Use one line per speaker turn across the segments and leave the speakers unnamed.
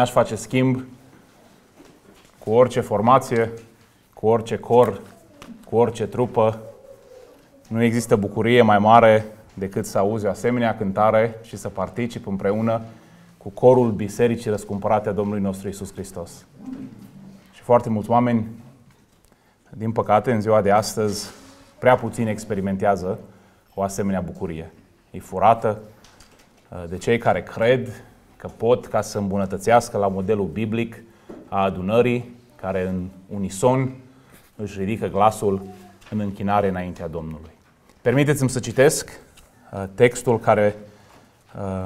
n-aș face schimb cu orice formație, cu orice cor, cu orice trupă. Nu există bucurie mai mare decât să auzi o asemenea cântare și să particip împreună cu corul Bisericii Răscumpărate a Domnului nostru Isus Hristos. Și foarte mulți oameni, din păcate, în ziua de astăzi, prea puțin experimentează o asemenea bucurie. E furată uh, de cei care cred că pot ca să îmbunătățească la modelul biblic a adunării, care în unison își ridică glasul în închinare înaintea Domnului. Permiteți-mi să citesc uh, textul care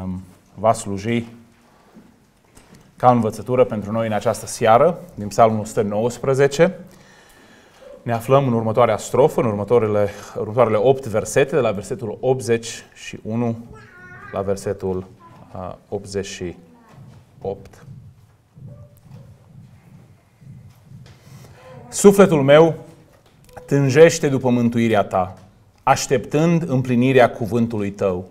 um, va sluji ca învățătură pentru noi în această seară, din Psalmul 119. Ne aflăm în următoarea strofă, în următoarele, următoarele 8 versete, de la versetul 81 la versetul 88. Sufletul meu tânjește după mântuirea ta, așteptând împlinirea cuvântului tău.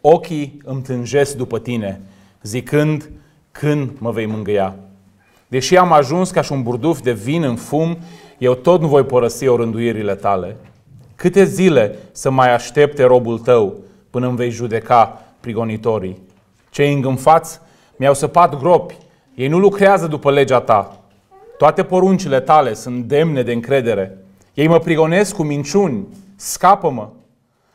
Ochii îmi tânjesc după tine, zicând, când mă vei mângâia? Deși am ajuns ca și un burduf de vin în fum, eu tot nu voi părăsi orânduirile tale. Câte zile să mai aștepte robul tău până îmi vei judeca prigonitorii? Cei îngânfați mi-au săpat gropi, ei nu lucrează după legea ta. Toate poruncile tale sunt demne de încredere. Ei mă prigonesc cu minciuni, scapă-mă.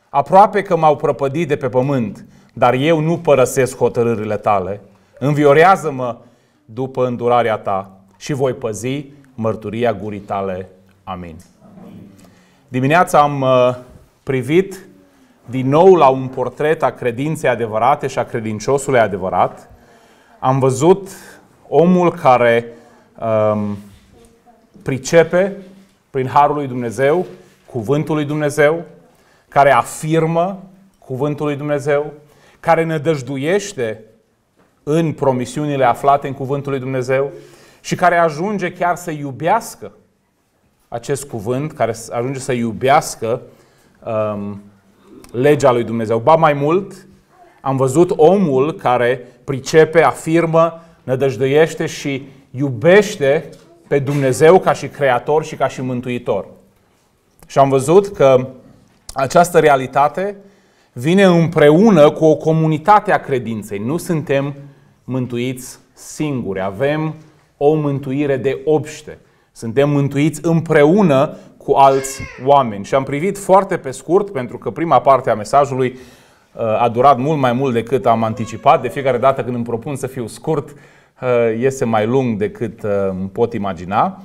Aproape că m-au prăpădit de pe pământ, dar eu nu părăsesc hotărârile tale. Înviorează-mă după îndurarea ta și voi păzi mărturia gurii tale. Amin. Dimineața am uh, privit din nou la un portret a credinței adevărate și a credinciosului adevărat. Am văzut omul care um, pricepe prin Harul lui Dumnezeu cuvântul lui Dumnezeu, care afirmă cuvântul lui Dumnezeu, care nădăjduiește în promisiunile aflate în cuvântul lui Dumnezeu și care ajunge chiar să iubească acest cuvânt, care ajunge să iubească um, legea lui Dumnezeu. Ba mai mult, am văzut omul care pricepe, afirmă, nădăjdăiește și iubește pe Dumnezeu ca și creator și ca și mântuitor. Și am văzut că această realitate vine împreună cu o comunitate a credinței. Nu suntem mântuiți singuri, avem o mântuire de obște. Suntem mântuiți împreună cu alți oameni. Și am privit foarte pe scurt, pentru că prima parte a mesajului uh, a durat mult mai mult decât am anticipat. De fiecare dată când îmi propun să fiu scurt, uh, iese mai lung decât uh, îmi pot imagina.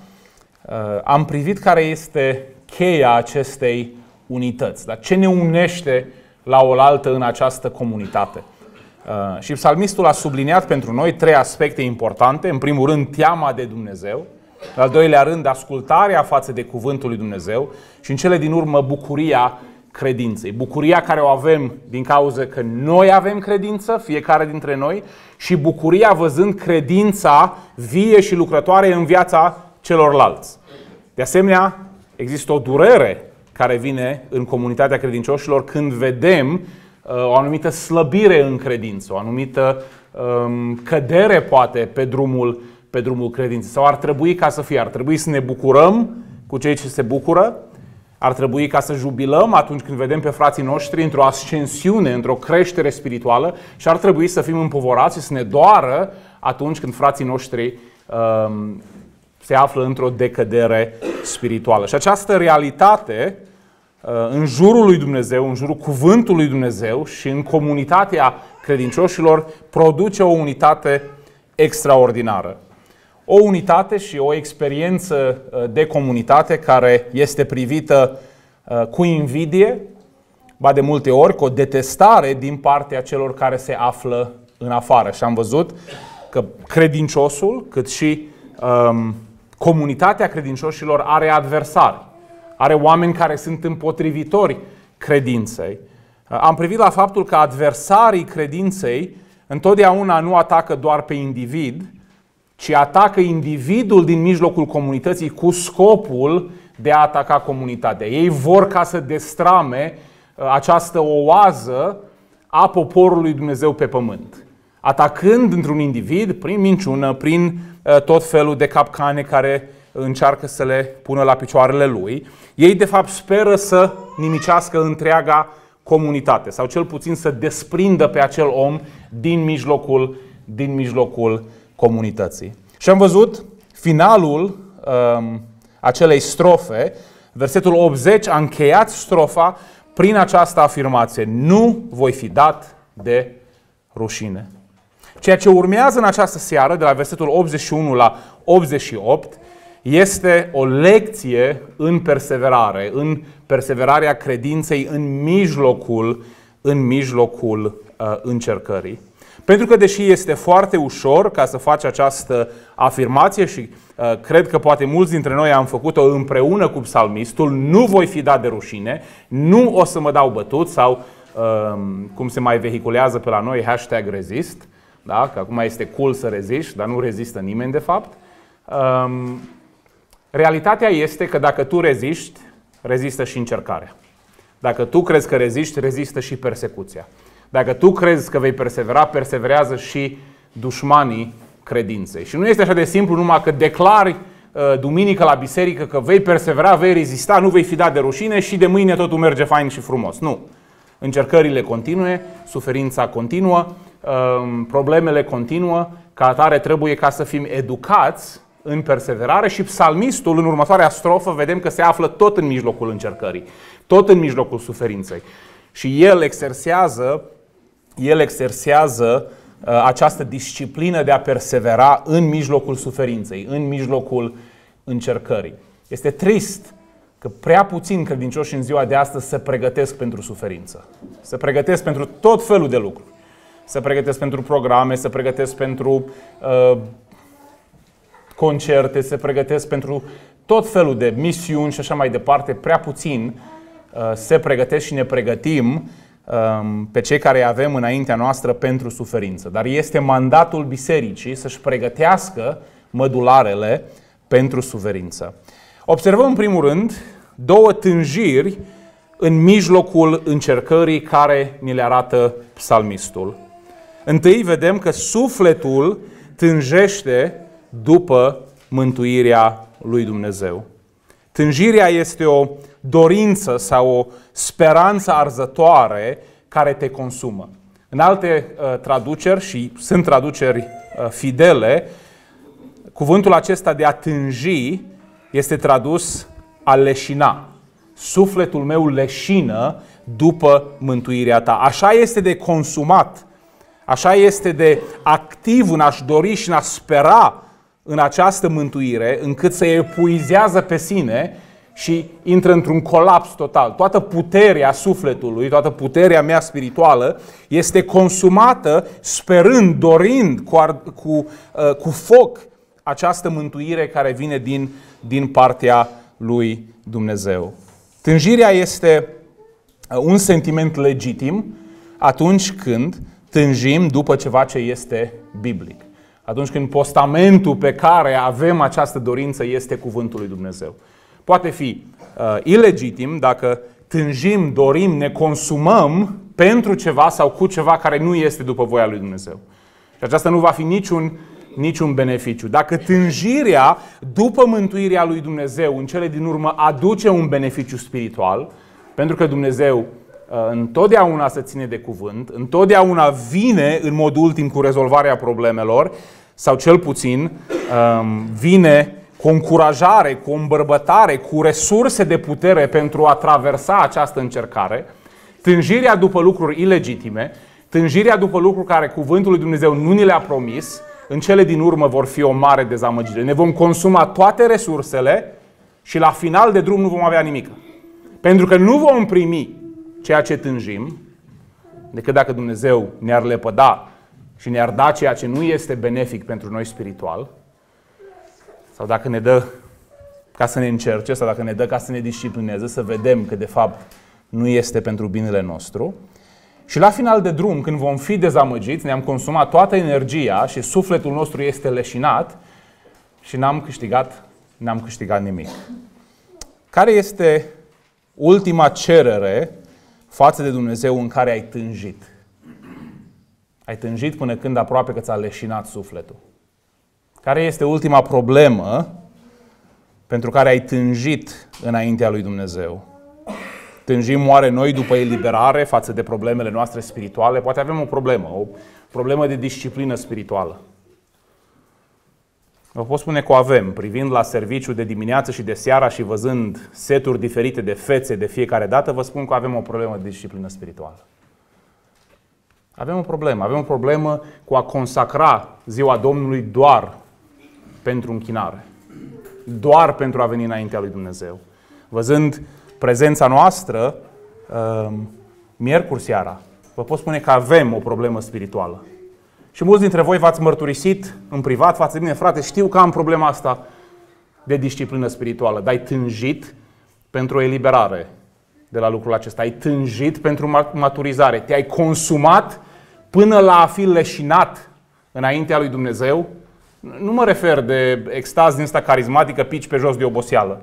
Am privit care este cheia acestei unități. Dar ce ne unește la oaltă în această comunitate? Și psalmistul a subliniat pentru noi trei aspecte importante. În primul rând, teama de Dumnezeu. În al doilea rând, ascultarea față de cuvântul lui Dumnezeu și în cele din urmă bucuria credinței. Bucuria care o avem din cauza că noi avem credință, fiecare dintre noi, și bucuria văzând credința vie și lucrătoare în viața celorlalți. De asemenea, există o durere care vine în comunitatea credincioșilor când vedem uh, o anumită slăbire în credință, o anumită um, cădere poate pe drumul pe drumul credinței. Sau ar trebui ca să fie, ar trebui să ne bucurăm cu cei ce se bucură, ar trebui ca să jubilăm atunci când vedem pe frații noștri într-o ascensiune, într-o creștere spirituală și ar trebui să fim împovorați și să ne doară atunci când frații noștri um, se află într-o decădere spirituală. Și această realitate uh, în jurul lui Dumnezeu, în jurul cuvântului lui Dumnezeu și în comunitatea credincioșilor produce o unitate extraordinară o unitate și o experiență uh, de comunitate care este privită uh, cu invidie, ba de multe ori cu o detestare din partea celor care se află în afară. Și am văzut că credinciosul, cât și um, comunitatea credincioșilor are adversari, are oameni care sunt împotrivitori credinței. Uh, am privit la faptul că adversarii credinței întotdeauna nu atacă doar pe individ, ci atacă individul din mijlocul comunității cu scopul de a ataca comunitatea. Ei vor ca să destrame uh, această oază a poporului Dumnezeu pe pământ. atacând într-un individ prin minciună, prin uh, tot felul de capcane care încearcă să le pună la picioarele lui. Ei, de fapt, speră să nimicească întreaga comunitate sau cel puțin să desprindă pe acel om din mijlocul, din mijlocul comunității. Și am văzut finalul um, acelei strofe, versetul 80, a încheiat strofa prin această afirmație. Nu voi fi dat de rușine. Ceea ce urmează în această seară, de la versetul 81 la 88, este o lecție în perseverare, în perseverarea credinței în mijlocul, în mijlocul uh, încercării. Pentru că deși este foarte ușor ca să faci această afirmație și uh, cred că poate mulți dintre noi am făcut-o împreună cu psalmistul, nu voi fi dat de rușine, nu o să mă dau bătut sau uh, cum se mai vehiculează pe la noi, hashtag rezist, da? că acum este cool să reziști, dar nu rezistă nimeni de fapt. Um, realitatea este că dacă tu reziști, rezistă și încercarea. Dacă tu crezi că reziști, rezistă și persecuția. Dacă tu crezi că vei persevera, perseverează și dușmanii credinței. Și nu este așa de simplu numai că declari uh, duminică la biserică că vei persevera, vei rezista, nu vei fi dat de rușine și de mâine totul merge fain și frumos. Nu. Încercările continue, suferința continuă, um, problemele continuă, ca atare trebuie ca să fim educați în perseverare și psalmistul în următoarea strofă vedem că se află tot în mijlocul încercării, tot în mijlocul suferinței. Și el exersează el exersează uh, această disciplină de a persevera în mijlocul suferinței, în mijlocul încercării. Este trist că prea puțin credincioși în ziua de astăzi se pregătesc pentru suferință. Se pregătesc pentru tot felul de lucruri. Se pregătesc pentru programe, se pregătesc pentru uh, concerte, se pregătesc pentru tot felul de misiuni și așa mai departe. Prea puțin uh, se pregătesc și ne pregătim Um, pe cei care îi avem înaintea noastră pentru suferință. Dar este mandatul bisericii să-și pregătească mădularele pentru suferință. Observăm în primul rând două tânjiri în mijlocul încercării care ni le arată psalmistul. Întâi vedem că sufletul tânjește după mântuirea lui Dumnezeu. Tânjirea este o dorință sau o speranță arzătoare care te consumă. În alte uh, traduceri, și sunt traduceri uh, fidele, cuvântul acesta de a tânji este tradus a leșina. Sufletul meu leșină după mântuirea ta. Așa este de consumat, așa este de activ în a-și dori și în a spera în această mântuire, încât să epuizează pe sine și intră într-un colaps total. Toată puterea sufletului, toată puterea mea spirituală este consumată sperând, dorind cu, cu, uh, cu foc această mântuire care vine din, din partea lui Dumnezeu. Tânjirea este uh, un sentiment legitim atunci când tânjim după ceva ce este biblic. Atunci când postamentul pe care avem această dorință este cuvântul lui Dumnezeu. Poate fi uh, ilegitim dacă tânjim, dorim, ne consumăm pentru ceva sau cu ceva care nu este după voia lui Dumnezeu. Și aceasta nu va fi niciun, niciun beneficiu. Dacă tânjirea după mântuirea lui Dumnezeu în cele din urmă aduce un beneficiu spiritual, pentru că Dumnezeu uh, întotdeauna se ține de cuvânt, întotdeauna vine în mod ultim cu rezolvarea problemelor, sau cel puțin um, vine cu încurajare, cu îmbărbătare, cu resurse de putere pentru a traversa această încercare, tânjirea după lucruri ilegitime, tânjirea după lucruri care cuvântul lui Dumnezeu nu ni le-a promis, în cele din urmă vor fi o mare dezamăgire. Ne vom consuma toate resursele și la final de drum nu vom avea nimic. Pentru că nu vom primi ceea ce tânjim, decât dacă Dumnezeu ne-ar lepăda și ne-ar da ceea ce nu este benefic pentru noi spiritual, sau dacă ne dă ca să ne încerce, sau dacă ne dă ca să ne disciplineze, să vedem că de fapt nu este pentru binele nostru. Și la final de drum, când vom fi dezamăgiți, ne-am consumat toată energia și sufletul nostru este leșinat și n-am câștigat, n-am câștigat nimic. Care este ultima cerere față de Dumnezeu în care ai tânjit? Ai tânjit până când aproape că ți-a leșinat sufletul. Care este ultima problemă pentru care ai tânjit înaintea lui Dumnezeu? Tânjim oare noi după eliberare față de problemele noastre spirituale? Poate avem o problemă, o problemă de disciplină spirituală. Vă pot spune că o avem, privind la serviciu de dimineață și de seara și văzând seturi diferite de fețe de fiecare dată, vă spun că avem o problemă de disciplină spirituală. Avem o problemă. Avem o problemă cu a consacra ziua Domnului doar pentru închinare. Doar pentru a veni înaintea lui Dumnezeu. Văzând prezența noastră, um, miercuri seara, vă pot spune că avem o problemă spirituală. Și mulți dintre voi v-ați mărturisit în privat față de mine, frate, știu că am problema asta de disciplină spirituală, dar ai tânjit pentru o eliberare de la lucrul acesta. Ai tânjit pentru maturizare. Te-ai consumat până la a fi leșinat înaintea lui Dumnezeu. Nu mă refer de extaz din asta carismatică, pici pe jos de oboseală.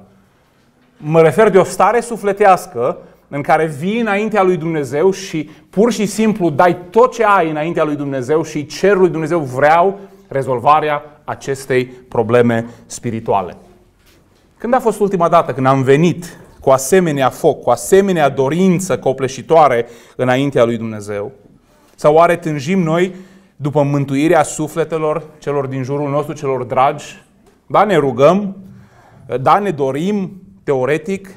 Mă refer de o stare sufletească în care vii înaintea lui Dumnezeu și pur și simplu dai tot ce ai înaintea lui Dumnezeu și cer lui Dumnezeu vreau rezolvarea acestei probleme spirituale. Când a fost ultima dată când am venit cu asemenea foc, cu asemenea dorință copleșitoare înaintea lui Dumnezeu? Sau oare tânjim noi după mântuirea sufletelor celor din jurul nostru, celor dragi? Da, ne rugăm, da, ne dorim, teoretic,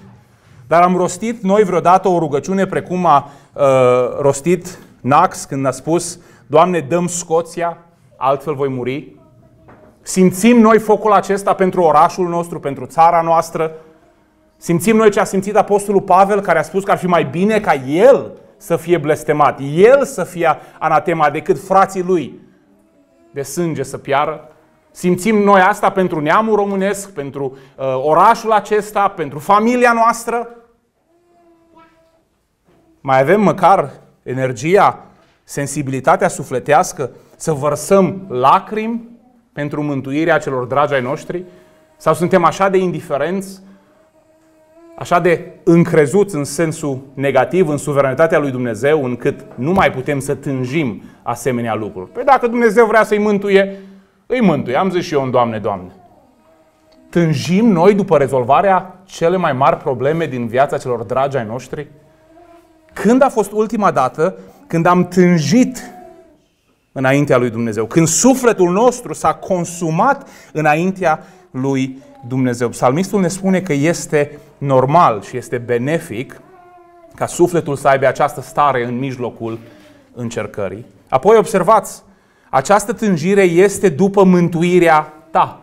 dar am rostit noi vreodată o rugăciune precum a uh, rostit Nax când a spus Doamne, dăm Scoția, altfel voi muri? Simțim noi focul acesta pentru orașul nostru, pentru țara noastră? Simțim noi ce a simțit Apostolul Pavel, care a spus că ar fi mai bine ca el să fie blestemat, el să fie anatema decât frații lui de sânge să piară? Simțim noi asta pentru neamul românesc, pentru uh, orașul acesta, pentru familia noastră? Mai avem măcar energia, sensibilitatea sufletească să vărsăm lacrimi pentru mântuirea celor dragi ai noștri? Sau suntem așa de indiferenți așa de încrezuți în sensul negativ, în suveranitatea lui Dumnezeu, încât nu mai putem să tânjim asemenea lucruri. Păi dacă Dumnezeu vrea să-i mântuie, îi mântuie. Am zis și eu în Doamne, Doamne. Tânjim noi după rezolvarea cele mai mari probleme din viața celor dragi ai noștri? Când a fost ultima dată când am tânjit înaintea lui Dumnezeu? Când sufletul nostru s-a consumat înaintea lui Dumnezeu. Psalmistul ne spune că este normal și este benefic ca sufletul să aibă această stare în mijlocul încercării. Apoi observați, această tânjire este după mântuirea ta,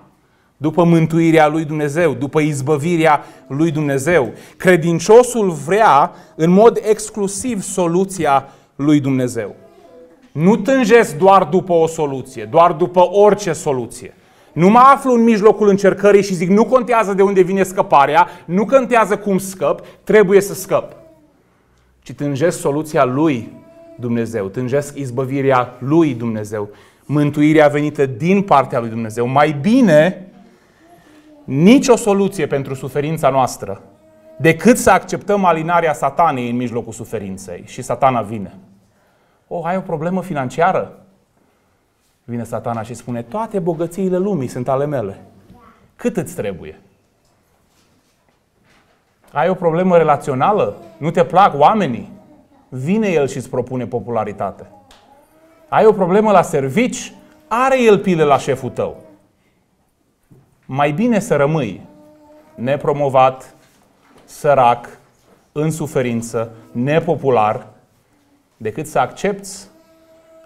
după mântuirea lui Dumnezeu, după izbăvirea lui Dumnezeu. Credinciosul vrea în mod exclusiv soluția lui Dumnezeu. Nu tânjesc doar după o soluție, doar după orice soluție. Nu mă aflu în mijlocul încercării și zic, nu contează de unde vine scăparea, nu contează cum scăp, trebuie să scăp. Ci tânjesc soluția lui Dumnezeu, tânjesc izbăvirea lui Dumnezeu, mântuirea venită din partea lui Dumnezeu. Mai bine, nicio soluție pentru suferința noastră decât să acceptăm alinarea satanei în mijlocul suferinței. Și satana vine. O, oh, ai o problemă financiară? Vine satana și spune, toate bogățiile lumii sunt ale mele. Cât îți trebuie? Ai o problemă relațională? Nu te plac oamenii? Vine el și îți propune popularitate. Ai o problemă la servici? Are el pile la șeful tău. Mai bine să rămâi nepromovat, sărac, în suferință, nepopular, decât să accepti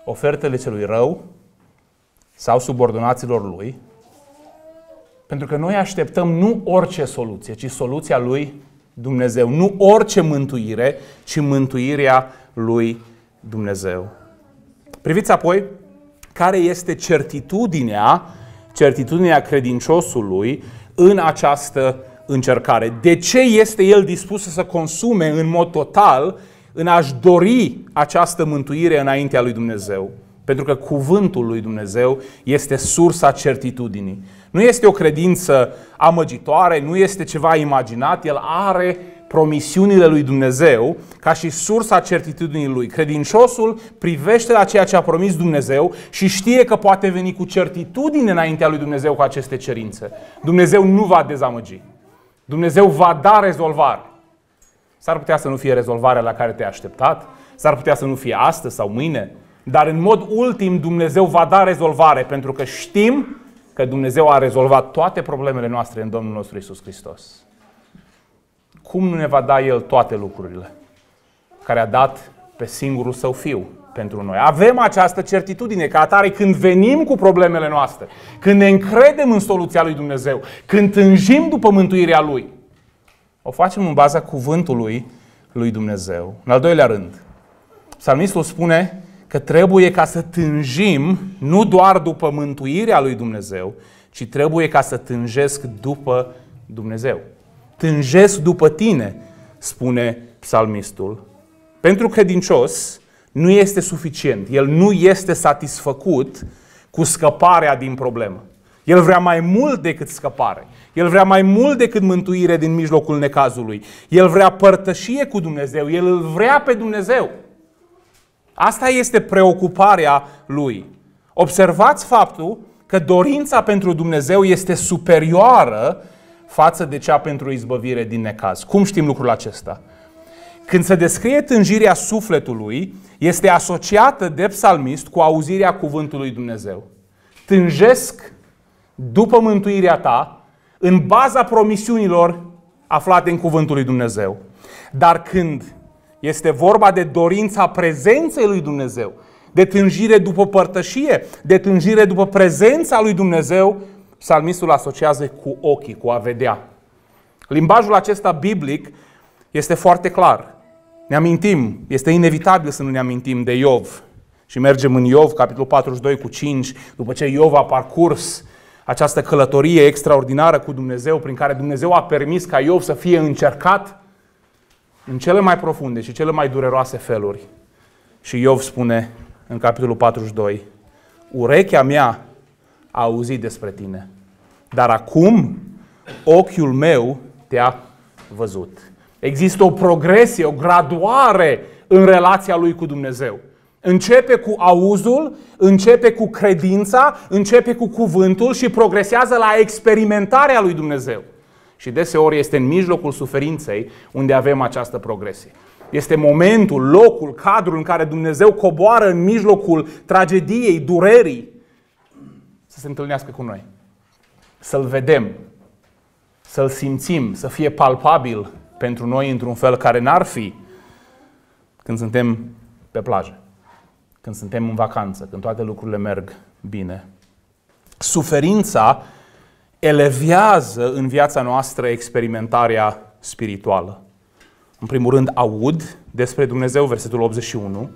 ofertele celui rău sau subordonaților lui, pentru că noi așteptăm nu orice soluție, ci soluția lui Dumnezeu. Nu orice mântuire, ci mântuirea lui Dumnezeu. Priviți apoi care este certitudinea, certitudinea credinciosului în această încercare. De ce este el dispus să consume în mod total în a-și dori această mântuire înaintea lui Dumnezeu? Pentru că cuvântul lui Dumnezeu este sursa certitudinii. Nu este o credință amăgitoare, nu este ceva imaginat, el are promisiunile lui Dumnezeu ca și sursa certitudinii lui. Credinciosul privește la ceea ce a promis Dumnezeu și știe că poate veni cu certitudine înaintea lui Dumnezeu cu aceste cerințe. Dumnezeu nu va dezamăgi. Dumnezeu va da rezolvare. S-ar putea să nu fie rezolvarea la care te-ai așteptat, s-ar putea să nu fie astăzi sau mâine, dar în mod ultim Dumnezeu va da rezolvare pentru că știm că Dumnezeu a rezolvat toate problemele noastre în Domnul nostru Isus Hristos. Cum nu ne va da El toate lucrurile care a dat pe singurul Său Fiu pentru noi? Avem această certitudine că atare când venim cu problemele noastre, când ne încredem în soluția lui Dumnezeu, când tânjim după mântuirea Lui, o facem în baza cuvântului lui Dumnezeu. În al doilea rând, psalmistul spune că trebuie ca să tânjim nu doar după mântuirea lui Dumnezeu, ci trebuie ca să tânjesc după Dumnezeu. Tânjesc după tine, spune psalmistul. Pentru credincios nu este suficient. El nu este satisfăcut cu scăparea din problemă. El vrea mai mult decât scăpare. El vrea mai mult decât mântuire din mijlocul necazului. El vrea părtășie cu Dumnezeu. El îl vrea pe Dumnezeu. Asta este preocuparea lui. Observați faptul că dorința pentru Dumnezeu este superioară față de cea pentru izbăvire din necaz. Cum știm lucrul acesta? Când se descrie tânjirea sufletului, este asociată de psalmist cu auzirea cuvântului Dumnezeu. Tânjesc după mântuirea ta, în baza promisiunilor aflate în cuvântul lui Dumnezeu. Dar când este vorba de dorința prezenței lui Dumnezeu, de tânjire după părtășie, de tânjire după prezența lui Dumnezeu, psalmistul asociază cu ochii, cu a vedea. Limbajul acesta biblic este foarte clar. Ne amintim, este inevitabil să nu ne amintim de Iov. Și mergem în Iov, capitolul 42 cu 5, după ce Iov a parcurs această călătorie extraordinară cu Dumnezeu, prin care Dumnezeu a permis ca Iov să fie încercat în cele mai profunde și cele mai dureroase feluri. Și Iov spune în capitolul 42, urechea mea a auzit despre tine, dar acum ochiul meu te-a văzut. Există o progresie, o graduare în relația lui cu Dumnezeu. Începe cu auzul, începe cu credința, începe cu cuvântul și progresează la experimentarea lui Dumnezeu. Și deseori este în mijlocul suferinței unde avem această progresie. Este momentul, locul, cadrul în care Dumnezeu coboară în mijlocul tragediei, durerii, să se întâlnească cu noi. Să-L vedem, să-L simțim, să fie palpabil pentru noi într-un fel care n-ar fi când suntem pe plajă când suntem în vacanță, când toate lucrurile merg bine. Suferința elevează în viața noastră experimentarea spirituală. În primul rând, aud despre Dumnezeu, versetul 81.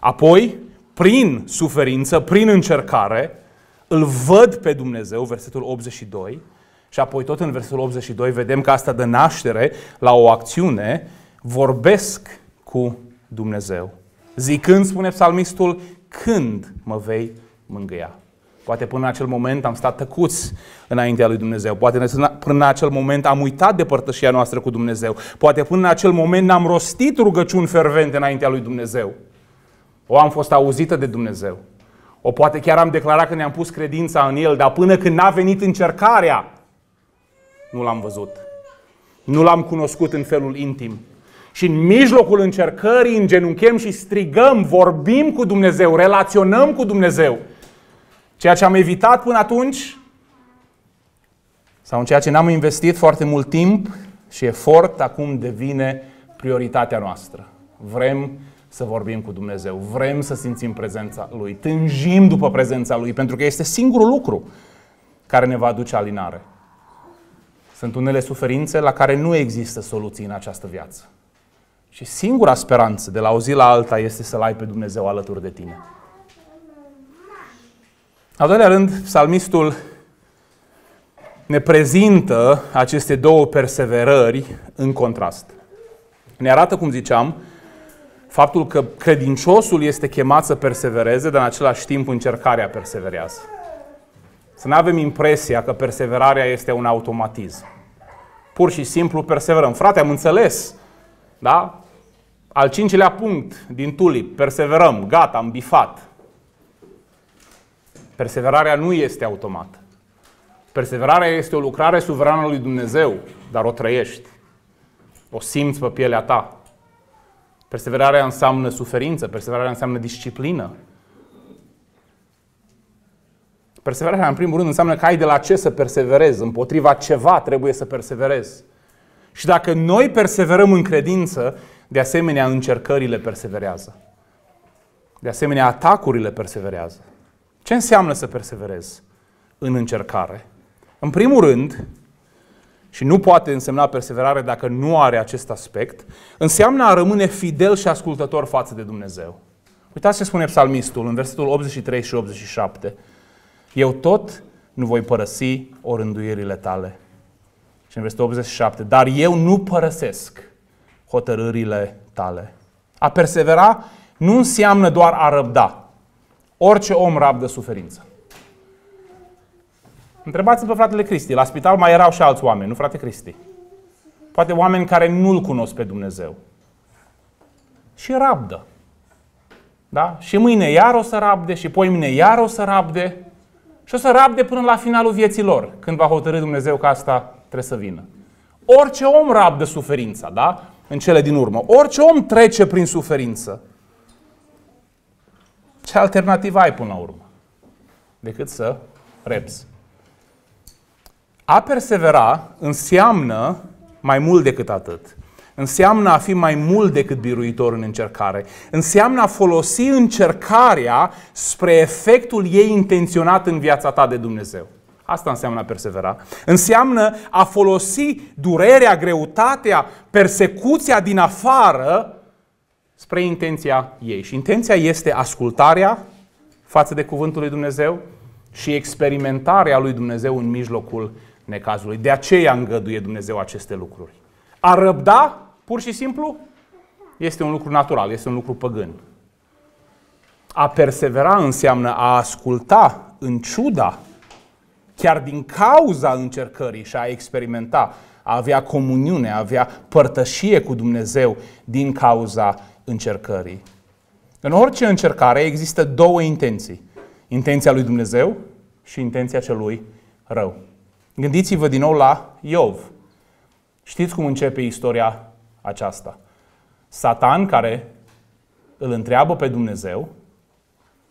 Apoi, prin suferință, prin încercare, îl văd pe Dumnezeu, versetul 82. Și apoi, tot în versetul 82, vedem că asta dă naștere la o acțiune, vorbesc cu Dumnezeu zicând, spune psalmistul, când mă vei mângâia. Poate până în acel moment am stat tăcuți înaintea lui Dumnezeu. Poate până în acel moment am uitat de părtășia noastră cu Dumnezeu. Poate până în acel moment n-am rostit rugăciuni fervente înaintea lui Dumnezeu. O am fost auzită de Dumnezeu. O poate chiar am declarat că ne-am pus credința în El, dar până când n-a venit încercarea, nu l-am văzut. Nu l-am cunoscut în felul intim și în mijlocul încercării îngenunchem și strigăm, vorbim cu Dumnezeu, relaționăm cu Dumnezeu. Ceea ce am evitat până atunci, sau în ceea ce n-am investit foarte mult timp și efort, acum devine prioritatea noastră. Vrem să vorbim cu Dumnezeu, vrem să simțim prezența Lui, tânjim după prezența Lui, pentru că este singurul lucru care ne va aduce alinare. Sunt unele suferințe la care nu există soluții în această viață. Și singura speranță de la o zi la alta este să-L ai pe Dumnezeu alături de tine. Al doilea rând, psalmistul ne prezintă aceste două perseverări în contrast. Ne arată, cum ziceam, faptul că credinciosul este chemat să persevereze, dar în același timp încercarea perseverează. Să nu avem impresia că perseverarea este un automatism. Pur și simplu perseverăm. Frate, am înțeles. Da? Al cincilea punct din tulip, perseverăm, gata, am bifat. Perseverarea nu este automată. Perseverarea este o lucrare suverană lui Dumnezeu, dar o trăiești. O simți pe pielea ta. Perseverarea înseamnă suferință, perseverarea înseamnă disciplină. Perseverarea, în primul rând, înseamnă că ai de la ce să perseverezi. Împotriva ceva trebuie să perseverezi. Și dacă noi perseverăm în credință, de asemenea încercările perseverează. De asemenea atacurile perseverează. Ce înseamnă să perseverezi în încercare? În primul rând, și nu poate însemna perseverare dacă nu are acest aspect, înseamnă a rămâne fidel și ascultător față de Dumnezeu. Uitați ce spune psalmistul în versetul 83 și 87. Eu tot nu voi părăsi orânduirile tale. Și în versetul 87. Dar eu nu părăsesc hotărârile tale. A persevera nu înseamnă doar a răbda. Orice om rabdă suferință. Întrebați-l pe fratele Cristi. La spital mai erau și alți oameni, nu frate Cristi. Poate oameni care nu-L cunosc pe Dumnezeu. Și rabdă. Da? Și mâine iar o să rabde, și poi mâine iar o să rabde. Și o să rabde până la finalul vieții lor, când va hotărâ Dumnezeu că asta trebuie să vină. Orice om rabdă suferința, da? În cele din urmă. Orice om trece prin suferință. Ce alternativă ai până la urmă? Decât să repzi. A persevera înseamnă mai mult decât atât. Înseamnă a fi mai mult decât biruitor în încercare. Înseamnă a folosi încercarea spre efectul ei intenționat în viața ta de Dumnezeu. Asta înseamnă a persevera. Înseamnă a folosi durerea, greutatea, persecuția din afară spre intenția ei. Și intenția este ascultarea față de cuvântul lui Dumnezeu și experimentarea lui Dumnezeu în mijlocul necazului. De aceea îngăduie Dumnezeu aceste lucruri. A răbda, pur și simplu, este un lucru natural, este un lucru păgân. A persevera înseamnă a asculta în ciuda, chiar din cauza încercării și a experimenta, a avea comuniune, a avea părtășie cu Dumnezeu din cauza încercării. În orice încercare există două intenții. Intenția lui Dumnezeu și intenția celui rău. Gândiți-vă din nou la Iov. Știți cum începe istoria aceasta? Satan care îl întreabă pe Dumnezeu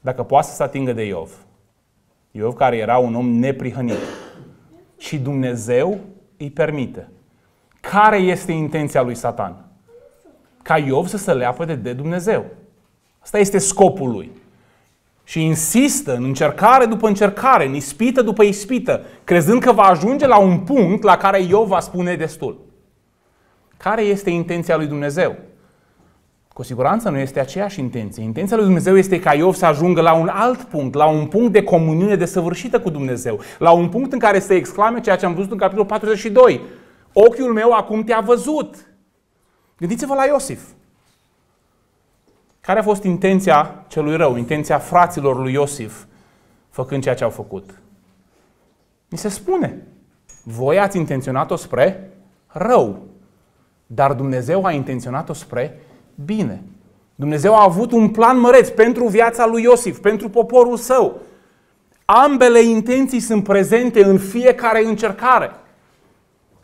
dacă poate să se atingă de Iov. Iov care era un om neprihănit. Și Dumnezeu îi permite. Care este intenția lui Satan? Ca Iov să se leapă de Dumnezeu. Asta este scopul lui și insistă în încercare după încercare, în ispită după ispită, crezând că va ajunge la un punct la care Iov va spune destul. Care este intenția lui Dumnezeu? Cu siguranță nu este aceeași intenție. Intenția lui Dumnezeu este ca Iov să ajungă la un alt punct, la un punct de comuniune desăvârșită cu Dumnezeu, la un punct în care să exclame ceea ce am văzut în capitolul 42. Ochiul meu acum te-a văzut. Gândiți-vă la Iosif. Care a fost intenția celui rău, intenția fraților lui Iosif, făcând ceea ce au făcut? Mi se spune, voi ați intenționat-o spre rău, dar Dumnezeu a intenționat-o spre bine. Dumnezeu a avut un plan măreț pentru viața lui Iosif, pentru poporul său. Ambele intenții sunt prezente în fiecare încercare.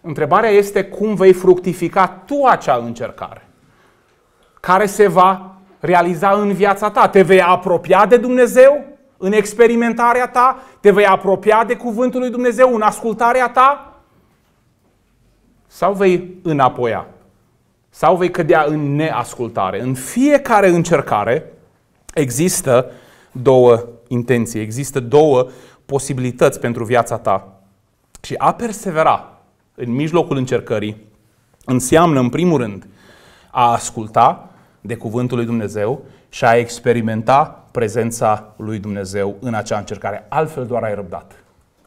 Întrebarea este cum vei fructifica tu acea încercare, care se va realiza în viața ta? Te vei apropia de Dumnezeu în experimentarea ta? Te vei apropia de cuvântul lui Dumnezeu în ascultarea ta? Sau vei înapoia? Sau vei cădea în neascultare? În fiecare încercare există două intenții, există două posibilități pentru viața ta. Și a persevera în mijlocul încercării înseamnă, în primul rând, a asculta de cuvântul lui Dumnezeu și a experimenta prezența lui Dumnezeu în acea încercare. Altfel doar ai răbdat.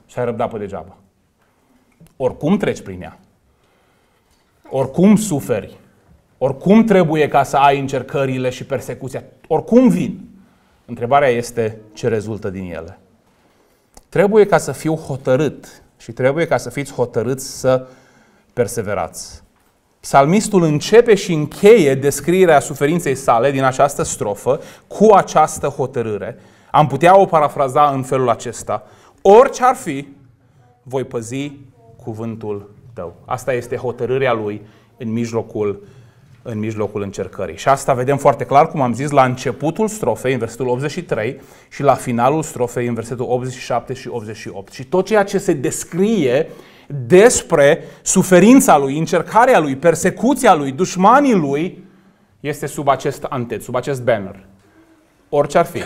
Și ai răbdat pe degeaba. Oricum treci prin ea. Oricum suferi. Oricum trebuie ca să ai încercările și persecuția. Oricum vin. Întrebarea este ce rezultă din ele. Trebuie ca să fiu hotărât și trebuie ca să fiți hotărâți să perseverați. Psalmistul începe și încheie descrierea suferinței sale din această strofă cu această hotărâre. Am putea o parafraza în felul acesta. Orice ar fi, voi păzi cuvântul tău. Asta este hotărârea lui în mijlocul, în mijlocul încercării. Și asta vedem foarte clar, cum am zis, la începutul strofei, în versetul 83, și la finalul strofei, în versetul 87 și 88. Și tot ceea ce se descrie despre suferința lui, încercarea lui, persecuția lui, dușmanii lui, este sub acest antet, sub acest banner. Orice ar fi,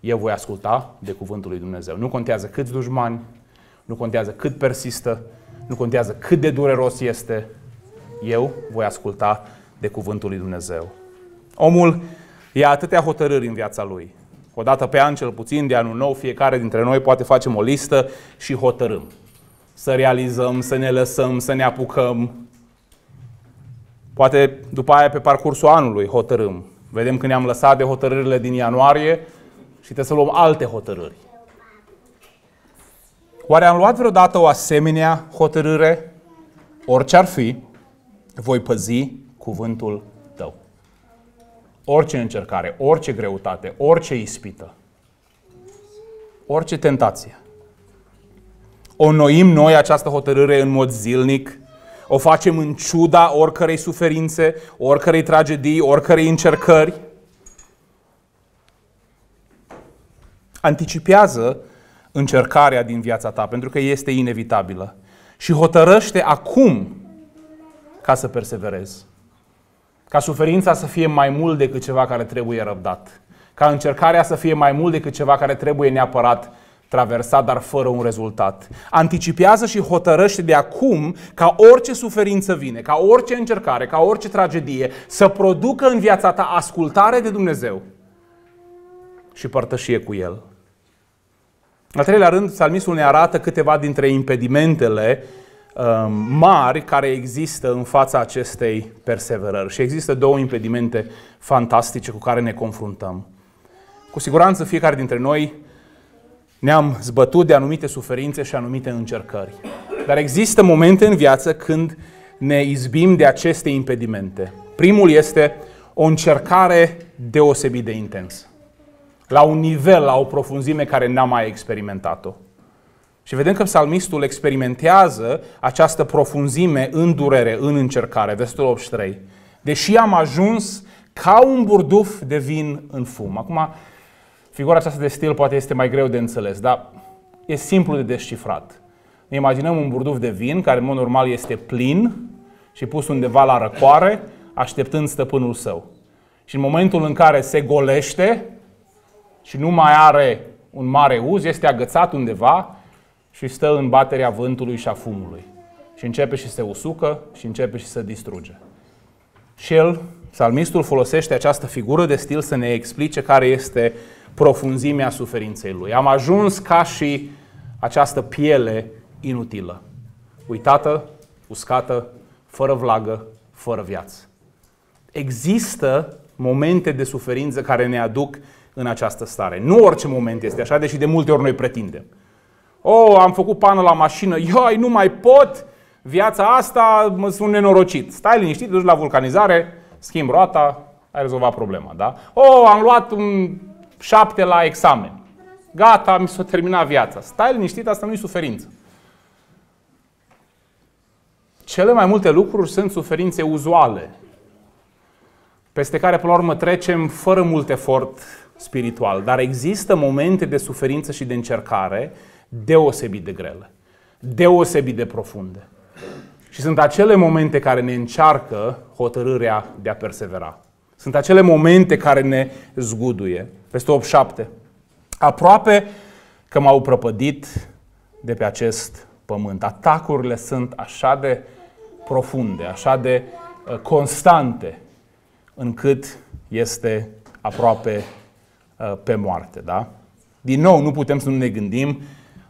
eu voi asculta de cuvântul lui Dumnezeu. Nu contează câți dușmani, nu contează cât persistă, nu contează cât de dureros este, eu voi asculta de cuvântul lui Dumnezeu. Omul ia atâtea hotărâri în viața lui. O dată pe an, cel puțin, de anul nou, fiecare dintre noi poate facem o listă și hotărâm. Să realizăm, să ne lăsăm, să ne apucăm. Poate după aia, pe parcursul anului, hotărâm. Vedem că ne-am lăsat de hotărârile din ianuarie și trebuie să luăm alte hotărâri. Oare am luat vreodată o asemenea hotărâre? Orice ar fi, voi păzi cuvântul tău. Orice încercare, orice greutate, orice ispită, orice tentație. O noim noi această hotărâre în mod zilnic, o facem în ciuda oricărei suferințe, oricărei tragedii, oricărei încercări. Anticipează încercarea din viața ta, pentru că este inevitabilă. Și hotărăște acum ca să perseverezi. Ca suferința să fie mai mult decât ceva care trebuie răbdat. Ca încercarea să fie mai mult decât ceva care trebuie neapărat traversat, dar fără un rezultat. Anticipează și hotărăște de acum ca orice suferință vine, ca orice încercare, ca orice tragedie, să producă în viața ta ascultare de Dumnezeu și părtășie cu El. Al treilea rând, psalmistul ne arată câteva dintre impedimentele um, mari care există în fața acestei perseverări. Și există două impedimente fantastice cu care ne confruntăm. Cu siguranță fiecare dintre noi ne-am zbătut de anumite suferințe și anumite încercări. Dar există momente în viață când ne izbim de aceste impedimente. Primul este o încercare deosebit de intensă la un nivel, la o profunzime care n-am mai experimentat-o. Și vedem că psalmistul experimentează această profunzime în durere, în încercare, versetul 83. Deși am ajuns ca un burduf de vin în fum. Acum, figura aceasta de stil poate este mai greu de înțeles, dar e simplu de descifrat. Ne imaginăm un burduf de vin care în mod normal este plin și pus undeva la răcoare, așteptând stăpânul său. Și în momentul în care se golește, și nu mai are un mare uz, este agățat undeva și stă în baterea vântului și a fumului. Și începe și se usucă și începe și se distruge. Și el, psalmistul, folosește această figură de stil să ne explice care este profunzimea suferinței lui. Am ajuns ca și această piele inutilă, uitată, uscată, fără vlagă, fără viață. Există momente de suferință care ne aduc în această stare. Nu orice moment este așa, deși de multe ori noi pretindem. Oh, am făcut pană la mașină, ioi, nu mai pot, viața asta mă sunt nenorocit. Stai liniștit, duci la vulcanizare, schimb roata, ai rezolvat problema, da? Oh, am luat un șapte la examen. Gata, mi s-a terminat viața. Stai liniștit, asta nu e suferință. Cele mai multe lucruri sunt suferințe uzuale, peste care, până la urmă, trecem fără mult efort spiritual, dar există momente de suferință și de încercare deosebit de grele, deosebit de profunde. Și sunt acele momente care ne încearcă hotărârea de a persevera. Sunt acele momente care ne zguduie. Peste 8-7. Aproape că m-au prăpădit de pe acest pământ. Atacurile sunt așa de profunde, așa de uh, constante, încât este aproape Uh, pe moarte. Da? Din nou, nu putem să nu ne gândim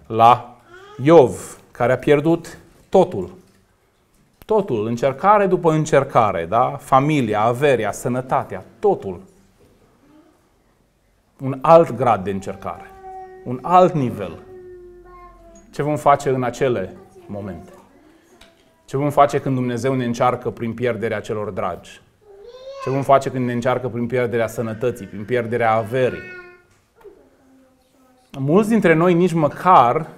la Iov, care a pierdut totul. Totul, încercare după încercare, da? familia, averia, sănătatea, totul. Un alt grad de încercare, un alt nivel. Ce vom face în acele momente? Ce vom face când Dumnezeu ne încearcă prin pierderea celor dragi? Ce vom face când ne încearcă prin pierderea sănătății, prin pierderea averii? Mulți dintre noi nici măcar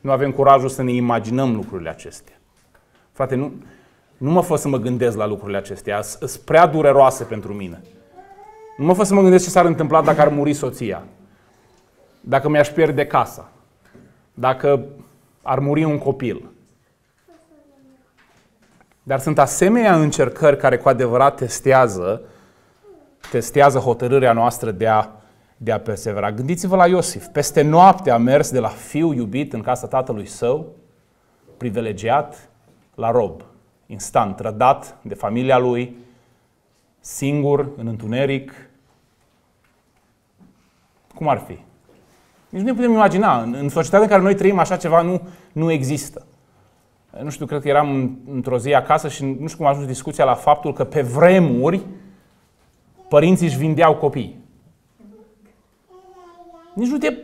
nu avem curajul să ne imaginăm lucrurile acestea. Frate, nu, nu mă fă să mă gândesc la lucrurile acestea, sunt prea dureroase pentru mine. Nu mă fă să mă gândesc ce s-ar întâmpla dacă ar muri soția, dacă mi-aș pierde casa, dacă ar muri un copil. Dar sunt asemenea încercări care cu adevărat testează, testează hotărârea noastră de a, de a persevera. Gândiți-vă la Iosif. Peste noapte a mers de la fiu iubit în casa tatălui său, privilegiat, la rob, instant, trădat de familia lui, singur, în întuneric. Cum ar fi? Nici nu ne putem imagina. În, în societatea în care noi trăim, așa ceva nu, nu există. Nu știu, cred că eram într-o zi acasă și nu știu cum a ajuns discuția la faptul că pe vremuri părinții își vindeau copii. Nici nu te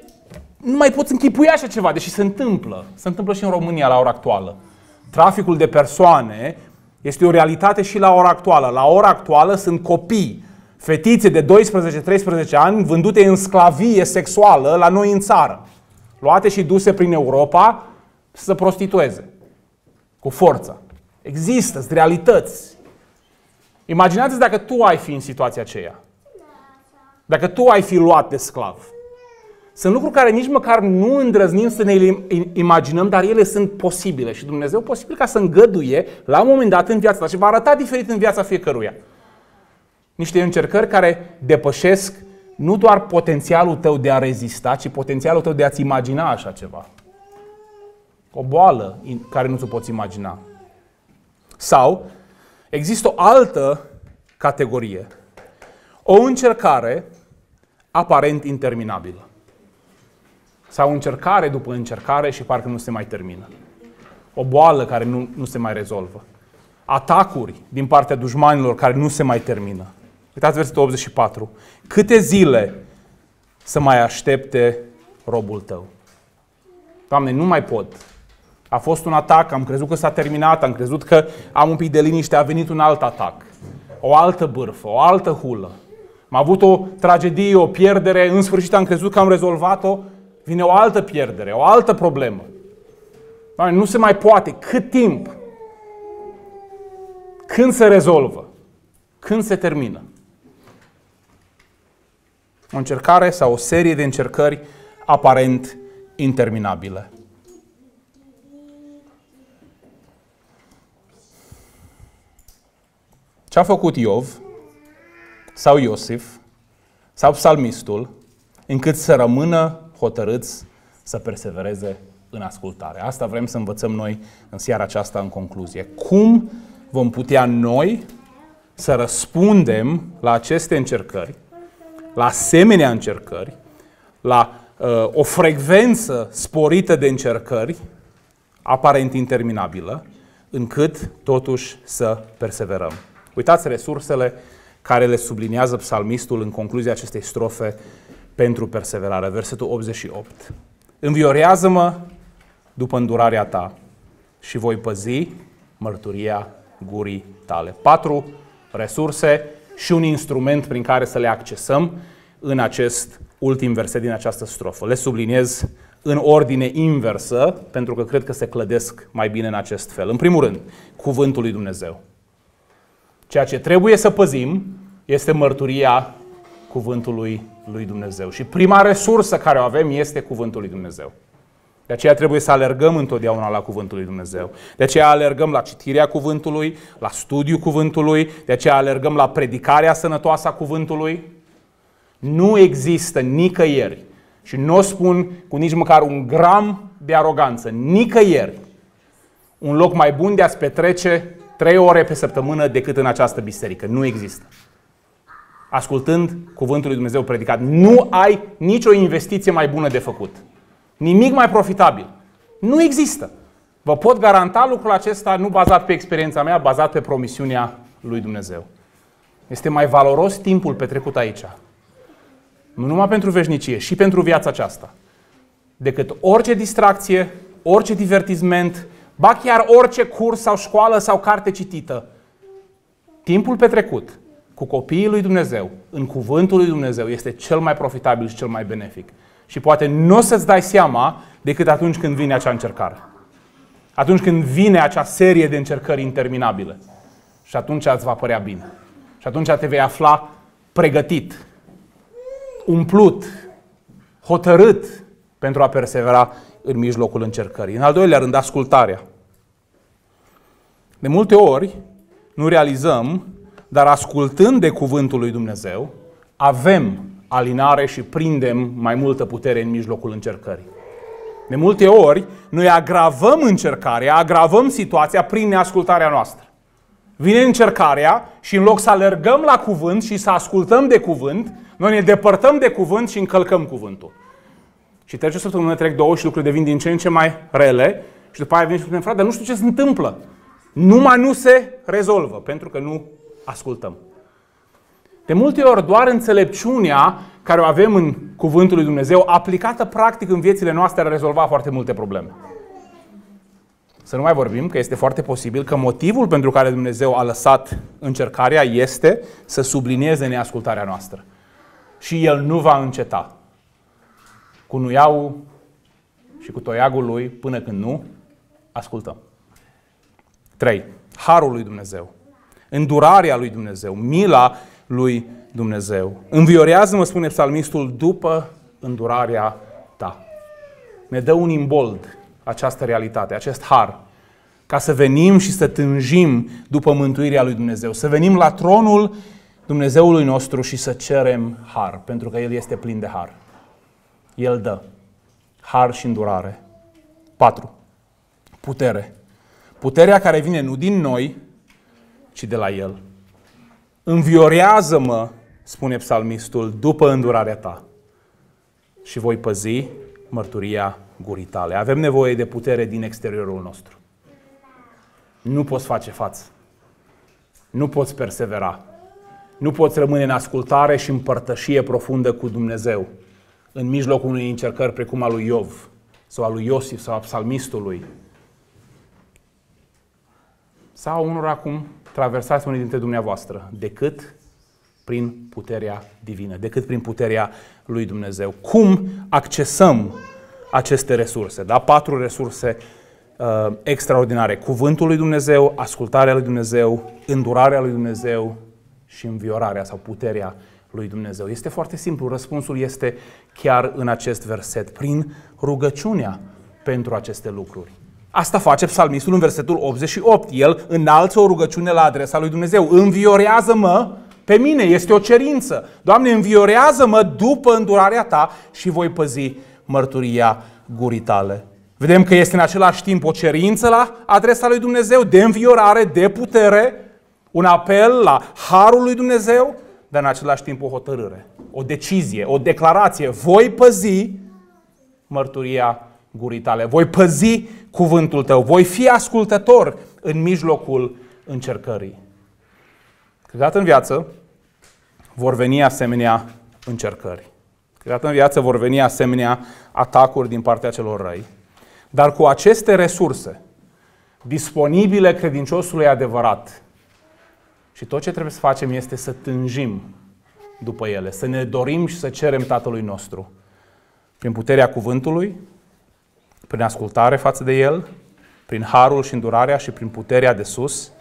nu mai poți închipui așa ceva, deși se întâmplă. Se întâmplă și în România la ora actuală. Traficul de persoane este o realitate și la ora actuală. La ora actuală sunt copii, fetițe de 12-13 ani vândute în sclavie sexuală la noi în țară. Luate și duse prin Europa să se prostitueze. Cu forța. Există, sunt realități. Imaginați-ți dacă tu ai fi în situația aceea. Dacă tu ai fi luat de sclav. Sunt lucruri care nici măcar nu îndrăznim să ne imaginăm, dar ele sunt posibile. Și Dumnezeu posibil ca să îngăduie la un moment dat în viața ta și va arăta diferit în viața fiecăruia. Niște încercări care depășesc nu doar potențialul tău de a rezista, ci potențialul tău de a-ți imagina așa ceva. O boală care nu ți-o poți imagina. Sau există o altă categorie. O încercare aparent interminabilă. Sau o încercare după încercare și parcă nu se mai termină. O boală care nu, nu se mai rezolvă. Atacuri din partea dușmanilor care nu se mai termină. Uitați versetul 84. Câte zile să mai aștepte robul tău? Doamne, nu mai pot. A fost un atac, am crezut că s-a terminat, am crezut că am un pic de liniște, a venit un alt atac. O altă bârfă, o altă hulă. Am avut o tragedie, o pierdere, în sfârșit am crezut că am rezolvat-o, vine o altă pierdere, o altă problemă. Doamne, nu se mai poate. Cât timp? Când se rezolvă? Când se termină? O încercare sau o serie de încercări aparent interminabile. Ce a făcut Iov sau Iosif sau psalmistul încât să rămână hotărâți să persevereze în ascultare. Asta vrem să învățăm noi în seara aceasta în concluzie. Cum vom putea noi să răspundem la aceste încercări, la asemenea încercări, la uh, o frecvență sporită de încercări, aparent interminabilă, încât totuși să perseverăm. Uitați resursele care le subliniază psalmistul în concluzia acestei strofe pentru perseverare. Versetul 88. Înviorează-mă după îndurarea ta și voi păzi mărturia gurii tale. Patru resurse și un instrument prin care să le accesăm în acest ultim verset din această strofă. Le subliniez în ordine inversă, pentru că cred că se clădesc mai bine în acest fel. În primul rând, cuvântul lui Dumnezeu. Ceea ce trebuie să păzim este mărturia cuvântului lui Dumnezeu. Și prima resursă care o avem este cuvântul lui Dumnezeu. De aceea trebuie să alergăm întotdeauna la cuvântul lui Dumnezeu. De aceea alergăm la citirea cuvântului, la studiul cuvântului, de aceea alergăm la predicarea sănătoasă a cuvântului. Nu există nicăieri, și nu o spun cu nici măcar un gram de aroganță, nicăieri, un loc mai bun de a-ți petrece trei ore pe săptămână decât în această biserică. Nu există ascultând cuvântul lui Dumnezeu predicat. Nu ai nicio investiție mai bună de făcut. Nimic mai profitabil. Nu există. Vă pot garanta lucrul acesta nu bazat pe experiența mea, bazat pe promisiunea lui Dumnezeu. Este mai valoros timpul petrecut aici. Nu numai pentru veșnicie, și pentru viața aceasta. Decât orice distracție, orice divertisment, ba chiar orice curs sau școală sau carte citită. Timpul petrecut cu copiii lui Dumnezeu, în cuvântul lui Dumnezeu, este cel mai profitabil și cel mai benefic. Și poate nu o să-ți dai seama decât atunci când vine acea încercare. Atunci când vine acea serie de încercări interminabile. Și atunci îți va părea bine. Și atunci te vei afla pregătit, umplut, hotărât pentru a persevera în mijlocul încercării. În al doilea rând, ascultarea. De multe ori nu realizăm, dar ascultând de cuvântul lui Dumnezeu, avem alinare și prindem mai multă putere în mijlocul încercării. De multe ori, noi agravăm încercarea, agravăm situația prin neascultarea noastră. Vine încercarea și în loc să alergăm la cuvânt și să ascultăm de cuvânt, noi ne depărtăm de cuvânt și încălcăm cuvântul. Și trece o săptămână, trec două și lucrurile devin din ce în ce mai rele și după aia vine și spune, frate, dar nu știu ce se întâmplă. Numai nu se rezolvă, pentru că nu ascultăm. De multe ori, doar înțelepciunea care o avem în Cuvântul lui Dumnezeu, aplicată practic în viețile noastre, ar rezolva foarte multe probleme. Să nu mai vorbim că este foarte posibil că motivul pentru care Dumnezeu a lăsat încercarea este să sublinieze neascultarea noastră. Și El nu va înceta cu nuiaul și cu toiagul lui până când nu ascultăm. 3. Harul lui Dumnezeu. Îndurarea lui Dumnezeu. Mila lui Dumnezeu. Înviorează-mă, spune psalmistul, după îndurarea ta. Ne dă un imbold această realitate, acest har, ca să venim și să tânjim după mântuirea lui Dumnezeu, să venim la tronul Dumnezeului nostru și să cerem har, pentru că El este plin de har. El dă har și îndurare. 4. Putere. Puterea care vine nu din noi, ci de la El. Înviorează-mă, spune psalmistul, după îndurarea ta și voi păzi mărturia gurii tale. Avem nevoie de putere din exteriorul nostru. Nu poți face față. Nu poți persevera. Nu poți rămâne în ascultare și în părtășie profundă cu Dumnezeu în mijlocul unei încercări precum a lui Iov sau a lui Iosif sau a psalmistului. Sau unor acum traversați unii dintre dumneavoastră, decât prin puterea divină, decât prin puterea lui Dumnezeu. Cum accesăm aceste resurse? Da? Patru resurse uh, extraordinare. Cuvântul lui Dumnezeu, ascultarea lui Dumnezeu, îndurarea lui Dumnezeu și înviorarea sau puterea lui Dumnezeu. Este foarte simplu, răspunsul este chiar în acest verset, prin rugăciunea pentru aceste lucruri. Asta face psalmistul în versetul 88. El înalță o rugăciune la adresa lui Dumnezeu. Înviorează-mă pe mine, este o cerință. Doamne, înviorează-mă după îndurarea ta și voi păzi mărturia gurii tale. Vedem că este în același timp o cerință la adresa lui Dumnezeu de înviorare, de putere, un apel la harul lui Dumnezeu, dar în același timp o hotărâre, o decizie, o declarație. Voi păzi mărturia gurii tale, voi păzi cuvântul tău, voi fi ascultător în mijlocul încercării. Câteodată în viață vor veni asemenea încercări. Câteodată în viață vor veni asemenea atacuri din partea celor răi. Dar cu aceste resurse disponibile credinciosului adevărat, și tot ce trebuie să facem este să tânjim după ele, să ne dorim și să cerem Tatălui nostru. Prin puterea cuvântului, prin ascultare față de El, prin harul și îndurarea și prin puterea de sus,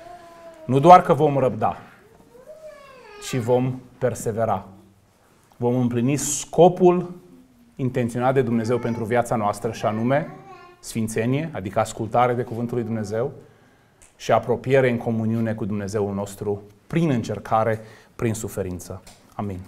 nu doar că vom răbda, ci vom persevera. Vom împlini scopul intenționat de Dumnezeu pentru viața noastră și anume sfințenie, adică ascultare de Cuvântul lui Dumnezeu, și apropiere în comuniune cu Dumnezeul nostru prin încercare, prin suferință. Amin.